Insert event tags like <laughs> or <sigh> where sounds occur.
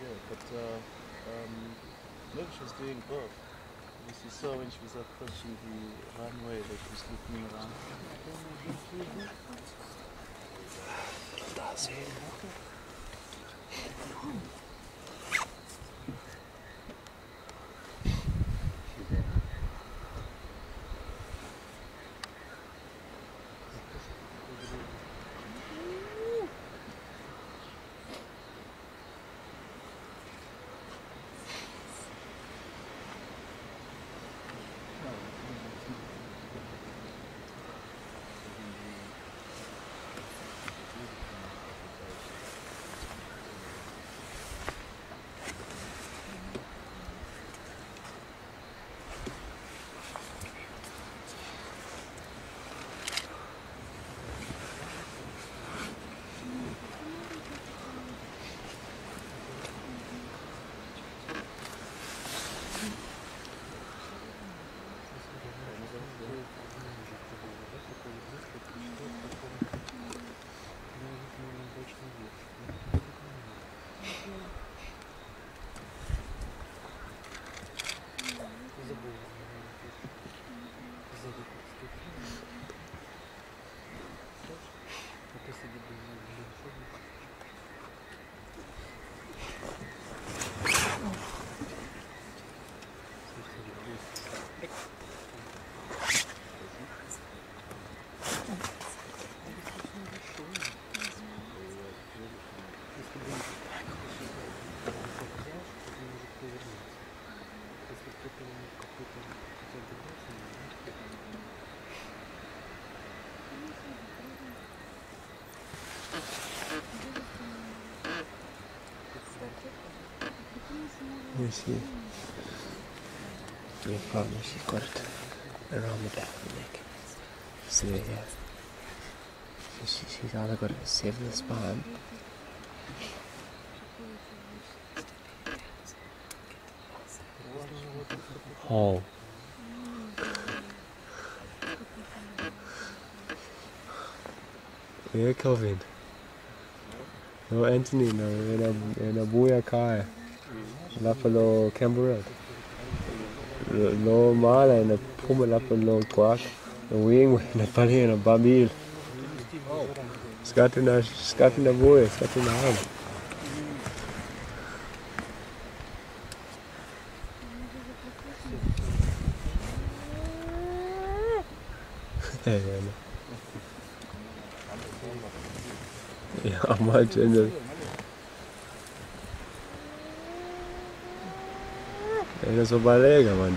good. But uh, um, she was doing both. Because you saw when she was approaching the runway that she was looking around. Если не You see, you probably she got it around the back of the neck. See here. She, she's either got in the spine. Hole. Yeah, Kelvin. No, Anthony, no, and a, and <laughs> <laughs> a Booyah Kai. Lapa lo Canberra. Lo mala na puma lapa lo kwak. Na wing na pali na babil. Skatu na skatu na boy, skatu na ham. Man. Ja, mal É são balega, mano.